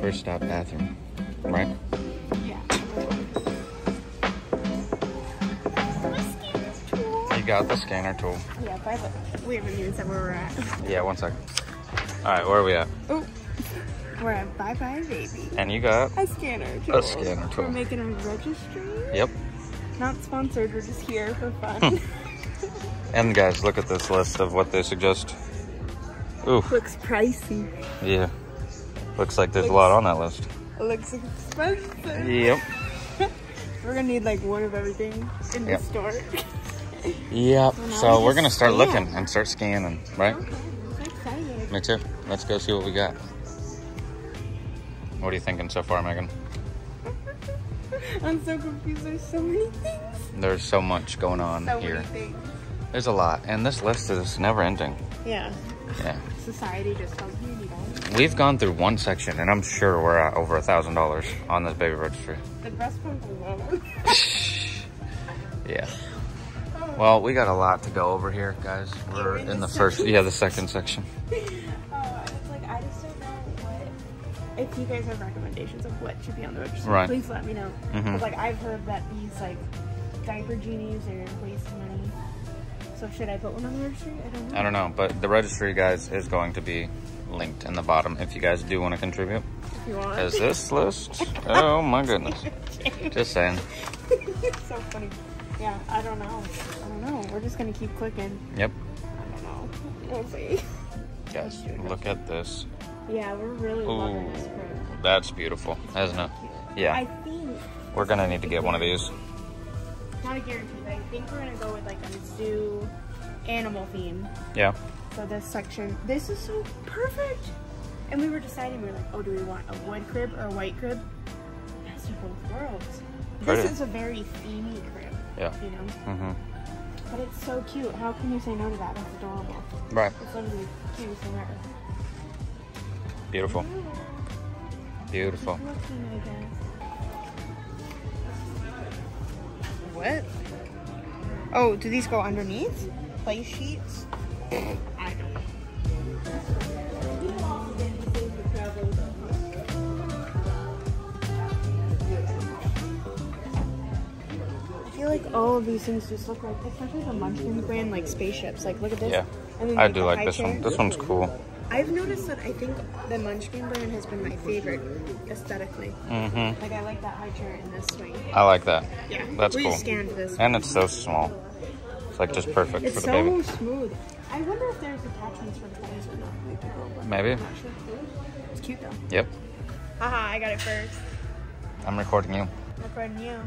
First stop bathroom, right? Yeah. You got the scanner tool. Yeah, by the we haven't even said where we're at. Yeah, one second. All right, where are we at? Oh, we're at Buy Buy Baby. And you got? A scanner tool. A scanner tool. We're making a registry. Yep. Not sponsored. We're just here for fun. Hmm. And guys, look at this list of what they suggest. Ooh, Looks pricey. yeah. Looks like there's a lot on that list. Looks expensive. Yep. We're gonna need like one of everything in the store. Yep. So we we're gonna start scan. looking and start scanning, right? Okay, I'm excited. Me too. Let's go see what we got. What are you thinking so far, Megan? I'm so confused. There's so many things. There's so much going on So here. many things. There's a lot, and this list is never ending. Yeah. Yeah. Society just tells We've gone through one section, and I'm sure we're at over a thousand dollars on this baby registry. The breast pump alone. Yeah. Well, we got a lot to go over here, guys. We're in in the the first, yeah, the second section. Oh, it's like I just don't know what. If you guys have recommendations of what should be on the registry, Right. please let me know. Mhm. 'Cause, Like I've heard that these like diaper genies are a waste of money. So should I put one on the registry? I don't know. I don't know, but the registry, guys, is going to be linked in the bottom if you guys do want to contribute. If you want. Is this list? Oh my goodness. Just saying. it's so funny. Yeah, I don't know. I don't know. We're just gonna keep clicking. Yep. I don't know. We'll see. Guys, look at this. Yeah, we're really loving Ooh, this crib. that's beautiful, isn't it? Yeah. I think We're gonna need to get one of these. not a guarantee, but I think we're gonna go with like a zoo animal theme. Yeah. So this section, this is so perfect. And we were deciding, we were like, oh, do we want a wood crib or a white crib? Best of both worlds. Pretty. This is a very themey crib, Yeah. you know? Mm-hmm. But it's so cute. How can you say no to that? That's adorable. Right. It's literally cute as ever. Beautiful. Beautiful. Looking, What? Oh, do these go underneath? Play sheets? I don't. I feel like all of these things just look like, especially the Munchkin brand, like spaceships. Like, look at this. Yeah. And then, I do like this chair. one. This one's cool. I've noticed that I think the Munchkin brand has been my favorite aesthetically. Mm-hmm. Like, I like that high chair in this swing. I like that. Yeah. That's we cool. scanned this. And it's so small. It's like just perfect It's for the so baby. smooth. I wonder if there's attachments for toys or not. Like, Maybe. I'm not sure. It's cute though. Yep. Haha, I got it first. I'm recording you. Not for you.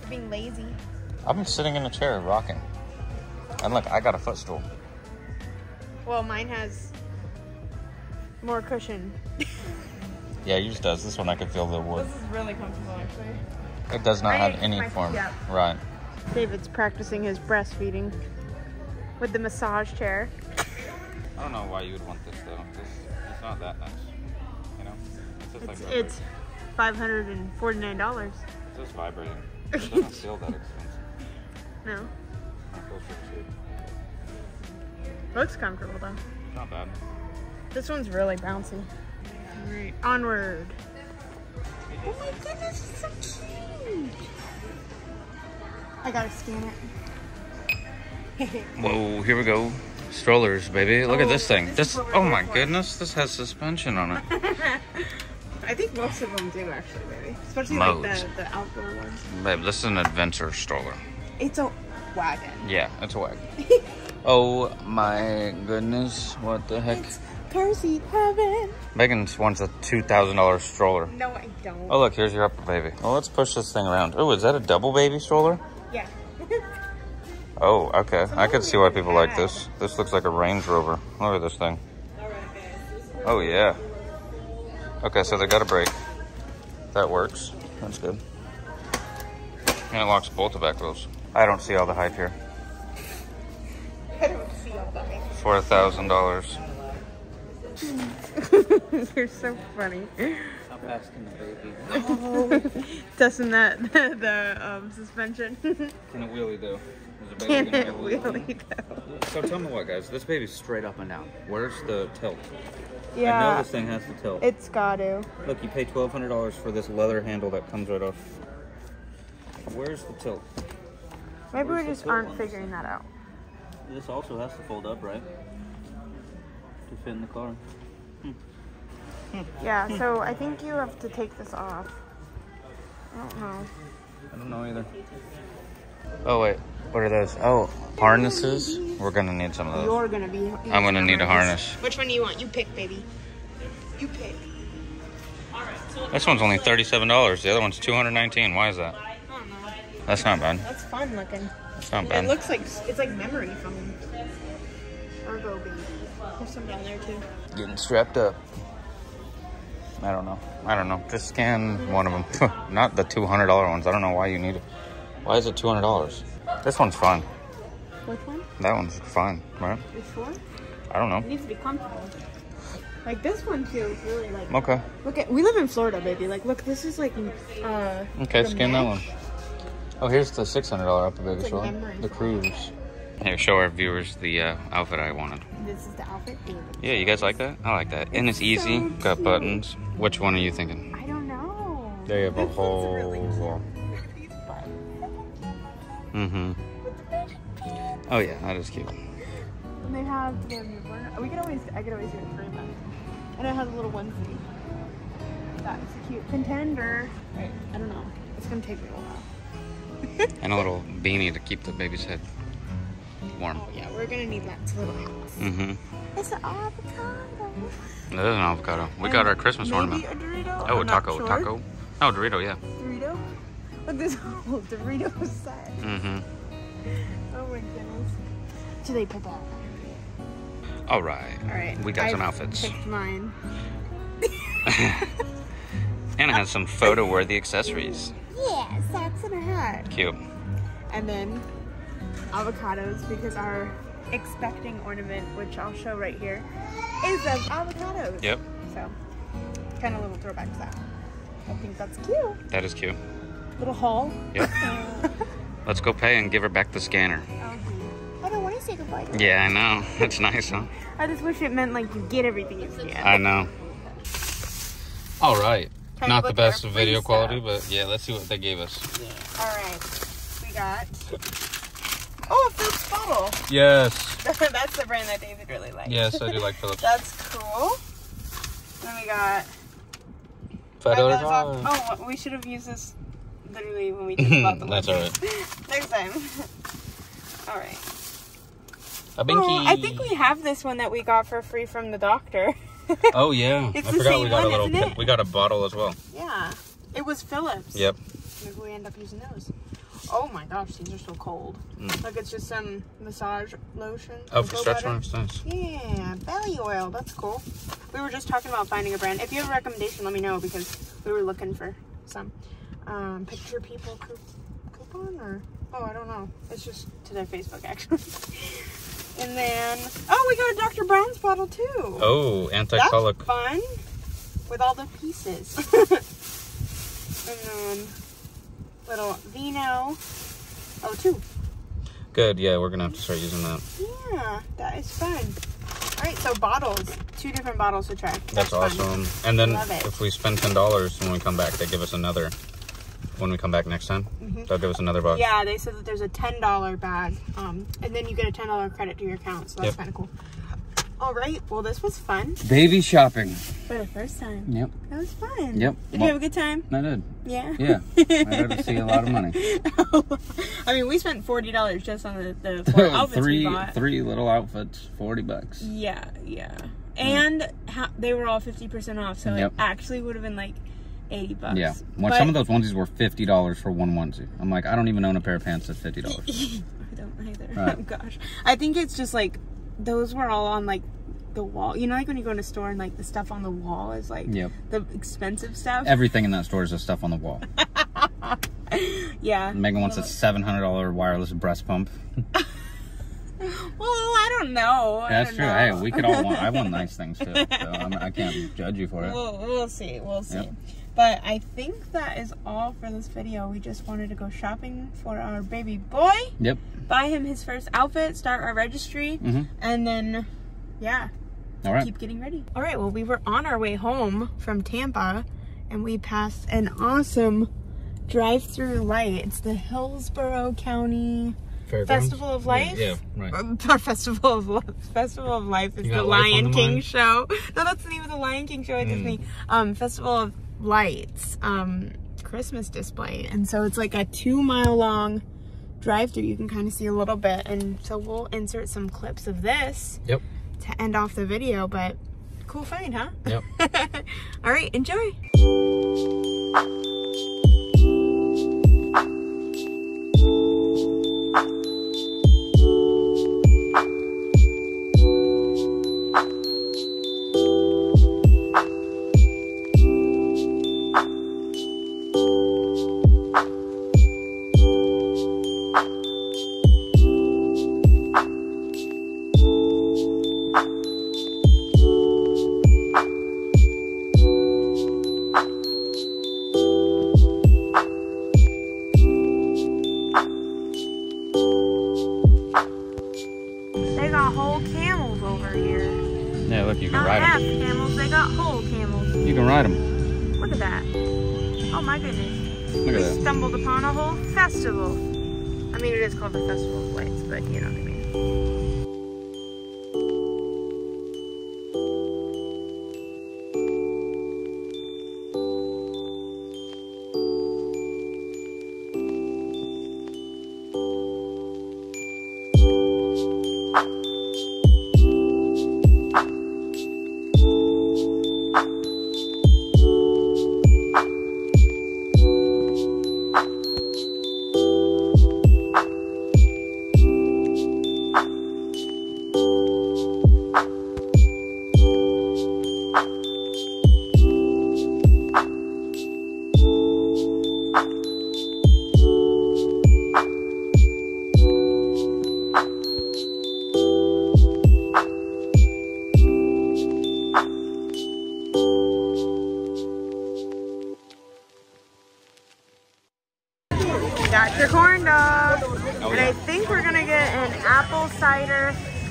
For being lazy. I've been sitting in a chair rocking. And look, I got a footstool. Well, mine has more cushion. Yeah, yours does. This one I can feel the wood. This is really comfortable, actually. It does not I have any my- form. yeah. Right. David's practicing his breastfeeding with the massage chair. I don't know why you would want this though. This, it's not that nice. You know? It's just It's, like it's five hundred and forty nine dollars. It's just vibrating. It doesn't feel that expensive. No, It feels pretty cheap. looks comfortable though. Not bad. This one's really bouncy. Alright, onward. Oh my goodness, it's so cute. I gotta scan it. Whoa, here we go. Strollers, baby. Look at Oh, this thing. this This, is what we're oh my for. goodness, this has suspension on it. I think most of them do actually, baby. Especially Most. like the, the outdoor ones. Babe, this is an adventure stroller. It's a wagon. Yeah, it's a wagon. oh my goodness, what the heck? It's seat heaven. Megan wants a $2,000 stroller. No, I don't. Oh, look, here's your UPPAbaby. Well, let's push this thing around. Oh, is that a double baby stroller? Yeah. Oh, okay. I could see why people like this. This looks like a Range Rover. Look at this thing. Oh, yeah. Okay, so they got a brake. That works. That's good. And it locks both the back wheels. I don't see all the hype here. I don't see all that. For a thousand dollars. You're so funny. Asking the baby. Testing that the um, suspension. Can it wheelie though? Can it be able to wheelie though? So tell me what, guys. This baby's straight up and down. Where's the tilt? Yeah. I know this thing has to tilt. it's got to. Look, you pay twelve hundred dollars for this leather handle that comes right off. Where's the tilt? Maybe we Where's the just aren't on figuring that out. This also has to fold up, right? To fit in the car. Yeah, so I think you have to take this off. I don't know. I don't know either. Oh wait, what are those? Oh, harnesses. We're gonna need some of those. You're gonna be. I'm gonna need a harness. Which one do you want? You pick, baby. You pick. This one's only thirty-seven dollars. The other one's two hundred nineteen. Why is that? I don't know. That's not bad. That's fun looking. That's not bad. It looks like it's like memory foam. Ergobaby. There's some down there too. Getting strapped up. I don't know. I don't know. Just scan one of them. Not the two hundred dollar ones. I don't know why you need it. Why is it two hundred dollars? This one's fine. Which one? That one's fine, right? You one? I don't It know. needs to be comfortable. Like this one feels really like. Okay. Look at. We live in Florida, baby. Like, look, this is like. uh Okay, the scan that one. mesh. Oh, here's the six hundred dollar UPPAbaby It's like Swell. The cruise. Here, show our viewers the uh, outfit I wanted. This is the outfit. baby. Yeah, you guys like that? I like that. And it's It's easy. so Got buttons. Which one are you thinking? I don't know. They have a This one's really whole. Mm-hmm. Oh yeah, that is cute. And they have the newborn. We can always, I could always do it for them. And it has a little onesie. That's a cute. Contender. Right. I don't know. It's gonna take me a while. And a little beanie to keep the baby's head warm. Oh yeah, we're gonna need that. It's a little house. Mm-hmm. It's an avocado. That is an avocado. We got our Christmas ornament. Oh, a I'm taco. sure. Taco. Oh, Dorito, yeah. Dorito. Look, this whole Dorito set. Mm-hmm. Oh my goodness. Do they put that? All right. All right. We got I some outfits. I picked mine. And it has some photo-worthy accessories. Yeah, socks and a hat. Cute. And then avocados because our expecting ornament, which I'll show right here, is of avocados. Yep, So, kind of little throwback to that. I think that's cute. that is cute. Little haul. Yep. Let's go pay and give her back the scanner. I don't want to say goodbye. to. Yeah, I know. That's nice, huh? I just wish it meant like you get everything you can. I know. All right. Not the best video quality, stuff. but yeah, let's see what they gave us. All right. We got. Oh, a Philips bottle. Yes. That's the brand that David really likes. Yes, I do like Philips. That's cool. Then we got. Five $5 off. Oh, we should have used this literally when we did about the That's all right. Next time. all right. A binky. Oh, I think we have this one that we got for free from the doctor. Oh yeah, It's I the forgot same we got one, a little. We got a bottle as well. yeah. It was Philips. Yep. Maybe we end up using those. Oh my gosh, these are so cold. Mm. Like it's just some massage lotion. Oh, for stretch marks, nice. Yeah, belly oil. That's cool. We were just talking about finding a brand. If you have a recommendation, let me know because we were looking for some. Um, picture people coup- coupon or oh, I don't know. It's just to their Facebook actually. and then oh, we got a Dr. Brown's bottle too. Oh, anti-colic. That's fun with all the pieces. and then little vino. Oh, two. Good. Yeah, we're gonna have to start using that. Yeah, that is fun. All right, so bottles, two different bottles to try. That's fun. awesome. And then if we spend ten dollars when we come back, they give us another. When we come back next time, they'll give us another box. Yeah, they said that there's a ten dollar bag, um, and then you get a ten dollar credit to your account. So that's Yep. kind of cool. All right, well this was fun Baby shopping. for the first time. Yep. That was fun. Yep. Did Well- you have a good time? I did. Yeah. Yeah. I to see a lot of money. I mean, we spent forty dollars just on the the four outfits we three bought. three little outfits, forty bucks. Yeah, yeah, and ha- they were all fifty percent off, so Yep. it actually would have been like eighty bucks. Yeah. When But- some of those onesies were fifty dollars for one onesie. I'm like, I don't even own a pair of pants that's fifty dollars. I don't either. Right. Oh gosh. I think it's just like those were all on like the wall. You know, like when you go in a store and like the stuff on the wall is like Yep. the expensive stuff. Everything in that store is the stuff on the wall. yeah. Megan wants a seven hundred dollar wireless breast pump. Well, I don't know. That's don't true. know. Hey, we could all want. I want nice things too, so I'm, I can't judge you for it. We'll, we'll see. We'll see. Yep. But I think that is all for this video. We just wanted to go shopping for our baby boy, Yep. buy him his first outfit, start our registry, Mhm. and then, yeah, All right. keep getting ready. All right, well, we were on our way home from Tampa and we passed an awesome drive through light. It's the Hillsborough County Festival of Life. Yeah. Right. Uh, Our Festival of Life. Festival of Life is the got life on Lion the King mind? show. No, that's the name of the Lion King show at Disney. Um, Festival of Lights. Um, Christmas display, and so it's like a two mile long drive through. You can kind of see a little bit, and so we'll insert some clips of this Yep. to end off the video. But cool find, huh? Yep. All right, enjoy. Festival. I mean, it is called the Festival of Lights, but you know what I mean.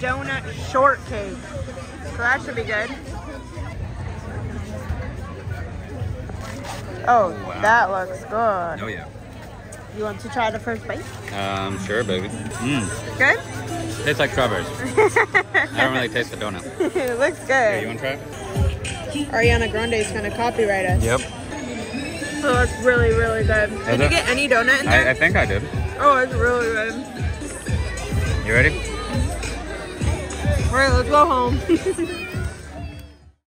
Donut shortcake. So that should be good. Oh, Wow. that looks good. Oh yeah. You want to try the first bite? Um. Sure, baby. Mmm. Good? Tastes like strawberries. I don't really taste the donut. it looks good. Here, you want to try it? Ariana Grande is gonna copyright us. Yep. So it's really, really good. Did you get any donut in there? I, I think I did. oh, it's really good. You ready? All right, let's go home.